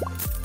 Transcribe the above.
you